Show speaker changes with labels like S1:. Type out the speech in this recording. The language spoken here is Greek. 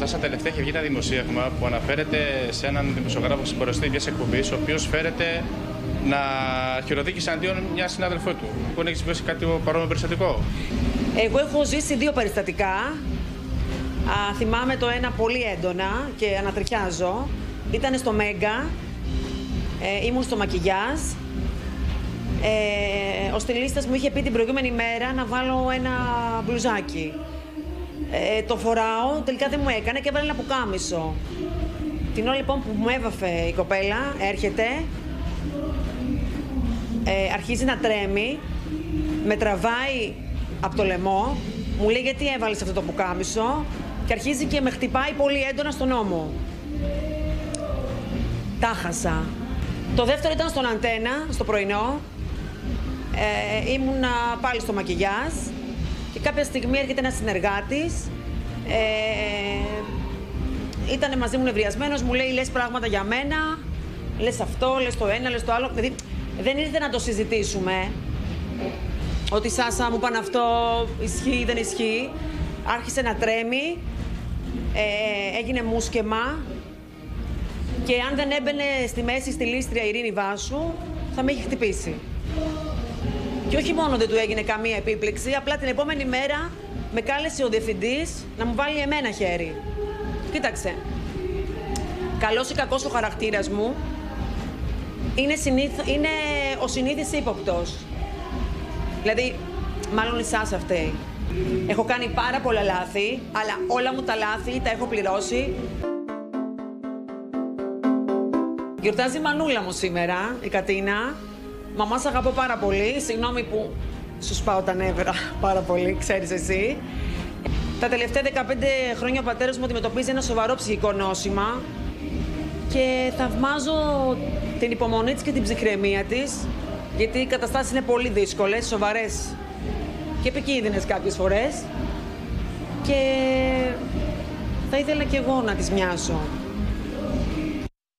S1: Σάσα, τελευταία έχει βγει ένα δημοσίευμα που αναφέρεται σε έναν δημοσιογράφο συμπορευτή μιας εκπομπής, ο οποίος φέρεται να χειροδίκησε αντίον μια συνάδελφό του. Λοιπόν, έχει βιώσει κάτι παρόμοιο περιστατικό.
S2: Εγώ έχω ζήσει δύο περιστατικά. Α, θυμάμαι το ένα πολύ έντονα και ανατριχιάζω. Ήταν στο Μέγκα. Ε, ήμουν στο μακιγιάζ. Ε, ο στυλίστας μου είχε πει την προηγούμενη μέρα να βάλω ένα μπλουζάκι. Ε, το φοράω, τελικά δεν μου έκανε και έβαλε ένα πουκάμισο. Την ώρα λοιπόν που μου έβαφε η κοπέλα, έρχεται, ε, αρχίζει να τρέμει, με τραβάει από το λαιμό, μου λέει γιατί έβαλες αυτό το πουκάμισο; Και αρχίζει και με χτυπάει πολύ έντονα στον ώμο. Τα χάσα. Το δεύτερο ήταν στον αντένα, στο πρωινό. Ε, ήμουνα πάλι στο μακιγιάζ και κάποια στιγμή έρχεται ένας συνεργάτης. Ε, ήταν μαζί μου νευριασμένος, μου λέει λες πράγματα για μένα, λες αυτό, λες το ένα, λες το άλλο. Δηλαδή δεν ήρθε να το συζητήσουμε. Ότι Σάσα μου πάνε αυτό, ισχύει, δεν ισχύει. Άρχισε να τρέμει, ε, έγινε μουσκεμα και αν δεν έμπαινε στη μέση στη λίστρια Ειρήνη Βάσου, θα με είχε χτυπήσει. Και όχι μόνο δεν του έγινε καμία επίπληξη, απλά την επόμενη μέρα με κάλεσε ο διευθυντής να μου βάλει εμένα χέρι. Κοίταξε. Καλός ή κακός ο χαρακτήρας μου είναι, συνήθ... είναι ο συνήθις ύποπτος. Δηλαδή, μάλλον η Σάσα αυτή. Έχω κάνει πάρα πολλά λάθη, αλλά όλα μου τα λάθη τα έχω πληρώσει. Γιορτάζει η μανούλα μου σήμερα, η Κατίνα. Μαμά, σ' αγαπώ πάρα πολύ. Συγγνώμη που σου σπάω τα νεύρα πάρα πολύ, ξέρεις εσύ. Τα τελευταία 15 χρόνια ο πατέρας μου αντιμετωπίζει ένα σοβαρό ψυχικό νόσημα και θαυμάζω την υπομονή της και την ψυχραιμία της γιατί οι καταστάσεις είναι πολύ δύσκολες, σοβαρές και επικίνδυνες κάποιες φορές και θα ήθελα και εγώ να τις μοιάσω.